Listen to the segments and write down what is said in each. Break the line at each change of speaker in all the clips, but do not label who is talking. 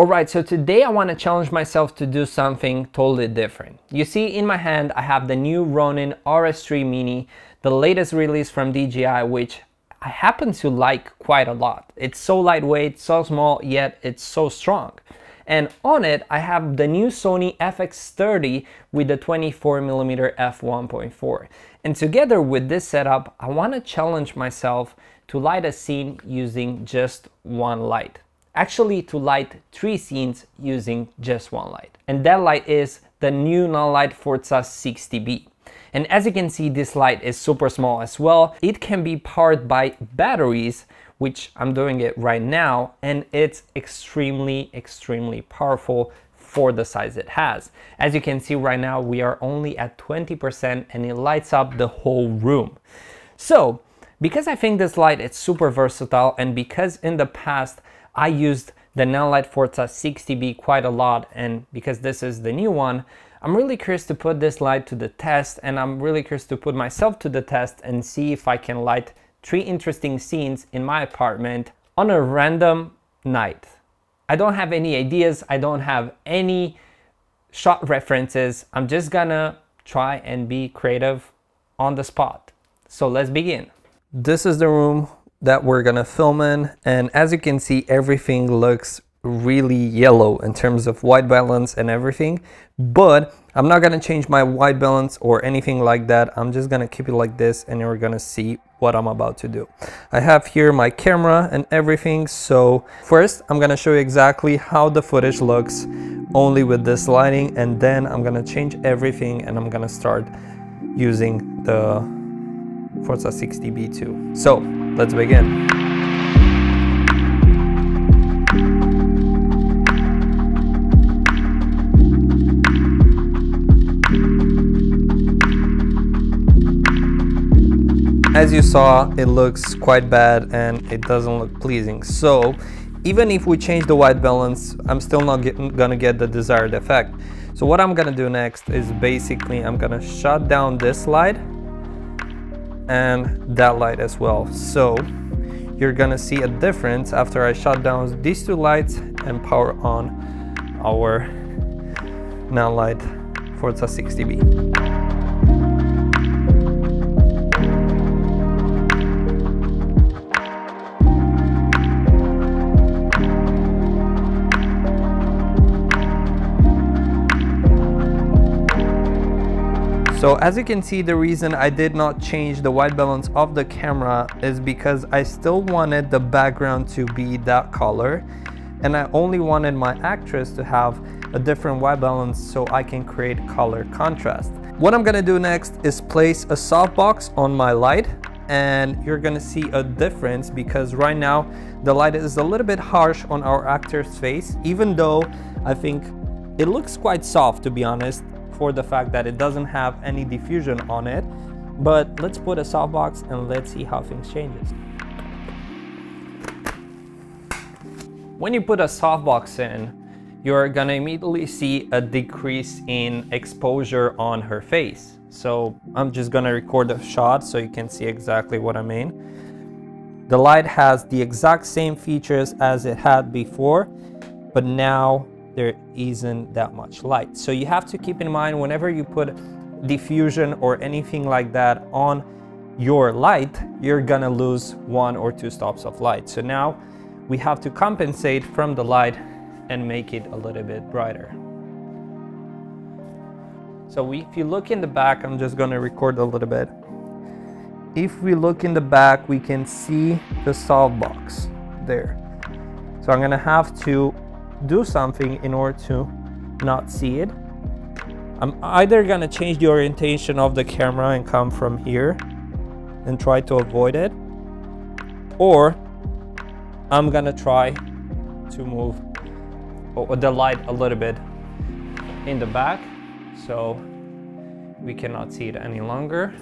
Alright, so today I want to challenge myself to do something totally different. You see in my hand I have the new Ronin RS3 Mini, the latest release from DJI which I happen to like quite a lot. It's so lightweight, so small, yet it's so strong. And on it, I have the new Sony FX30 with the 24mm f1.4. And together with this setup, I want to challenge myself to light a scene using just one light actually to light three scenes using just one light. And that light is the new Nanlite Forza 60B. And as you can see, this light is super small as well. It can be powered by batteries, which I'm doing it right now, and it's extremely, extremely powerful for the size it has. As you can see right now, we are only at 20% and it lights up the whole room. So, because I think this light is super versatile and because in the past I used the Nanlite Forza 60B quite a lot and because this is the new one, I'm really curious to put this light to the test and I'm really curious to put myself to the test and see if I can light three interesting scenes in my apartment on a random night. I don't have any ideas, I don't have any shot references, I'm just gonna try and be creative on the spot. So let's begin. This is the room that we're gonna film in. And as you can see everything looks really yellow in terms of white balance and everything. But I'm not gonna change my white balance or anything like that. I'm just gonna keep it like this and you're gonna see what I'm about to do. I have here my camera and everything. So first I'm gonna show you exactly how the footage looks only with this lighting and then I'm gonna change everything and I'm gonna start using the Forza 60B2 so Let's begin. As you saw, it looks quite bad and it doesn't look pleasing. So even if we change the white balance, I'm still not get, gonna get the desired effect. So what I'm gonna do next is basically I'm gonna shut down this light and that light as well. So you're gonna see a difference after I shut down these two lights and power on our Nanlite Forza 60B. So as you can see, the reason I did not change the white balance of the camera is because I still wanted the background to be that color and I only wanted my actress to have a different white balance so I can create color contrast. What I'm gonna do next is place a softbox on my light and you're gonna see a difference because right now the light is a little bit harsh on our actor's face even though I think it looks quite soft to be honest for the fact that it doesn't have any diffusion on it. But let's put a softbox and let's see how things changes. When you put a softbox in, you're gonna immediately see a decrease in exposure on her face. So I'm just gonna record the shot so you can see exactly what I mean. The light has the exact same features as it had before, but now there isn't that much light. So you have to keep in mind whenever you put diffusion or anything like that on your light, you're gonna lose one or two stops of light. So now we have to compensate from the light and make it a little bit brighter. So we, if you look in the back, I'm just gonna record a little bit. If we look in the back, we can see the softbox there. So I'm gonna have to do something in order to not see it. I'm either gonna change the orientation of the camera and come from here and try to avoid it, or I'm gonna try to move the light a little bit in the back so we cannot see it any longer.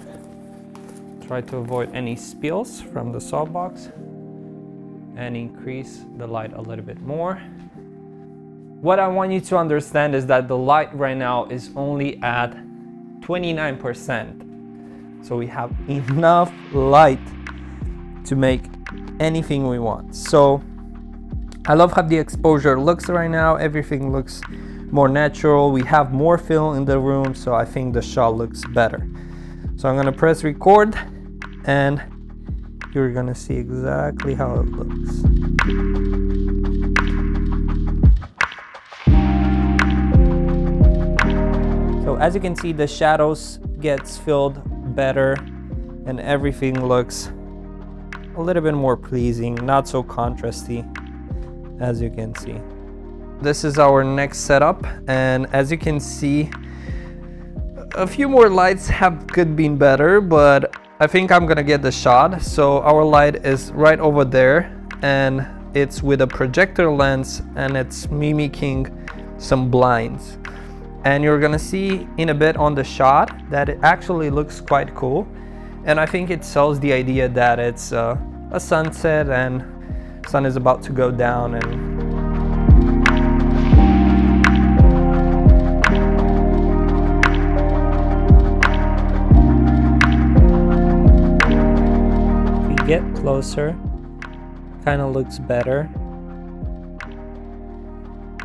Try to avoid any spills from the softbox and increase the light a little bit more. What I want you to understand is that the light right now is only at 29%. So we have enough light to make anything we want. So I love how the exposure looks right now. Everything looks more natural. We have more fill in the room, so I think the shot looks better. So I'm gonna press record and you're gonna see exactly how it looks. As you can see, the shadows gets filled better and everything looks a little bit more pleasing, not so contrasty as you can see. This is our next setup and as you can see, a few more lights have could been better, but I think I'm gonna get the shot. So our light is right over there and it's with a projector lens and it's mimicking some blinds. And you're gonna see in a bit on the shot that it actually looks quite cool. And I think it sells the idea that it's uh, a sunset and sun is about to go down and we get closer kind of looks better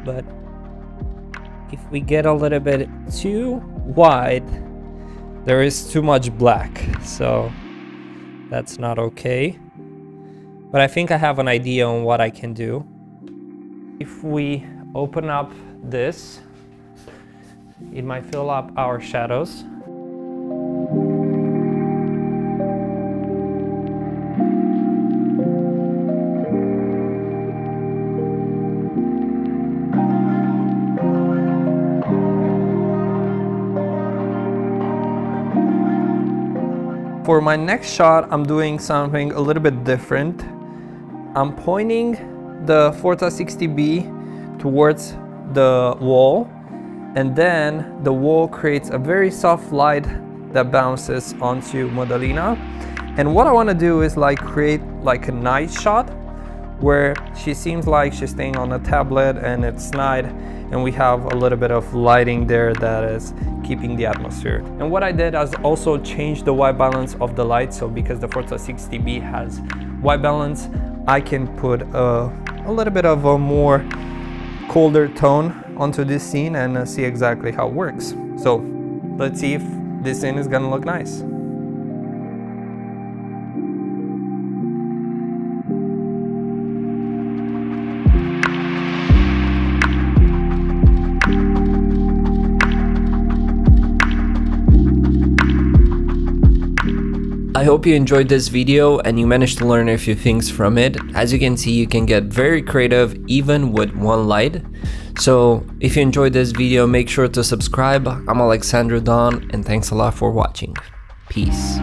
but if we get a little bit too wide there is too much black. So that's not okay. But I think I have an idea on what I can do. If we open up this it might fill up our shadows For my next shot, I'm doing something a little bit different. I'm pointing the Forza 60B towards the wall and then the wall creates a very soft light that bounces onto Madalena. And what I want to do is like create like a night shot where she seems like she's staying on a tablet and it's night and we have a little bit of lighting there that is keeping the atmosphere. And what I did is also change the white balance of the light. So because the Forza 60B has white balance, I can put a, a little bit of a more colder tone onto this scene and uh, see exactly how it works. So let's see if this scene is gonna look nice. Hope you enjoyed this video and you managed to learn a few things from it. As you can see, you can get very creative even with one light. So if you enjoyed this video, make sure to subscribe. I'm Alexandru Don and thanks a lot for watching. Peace.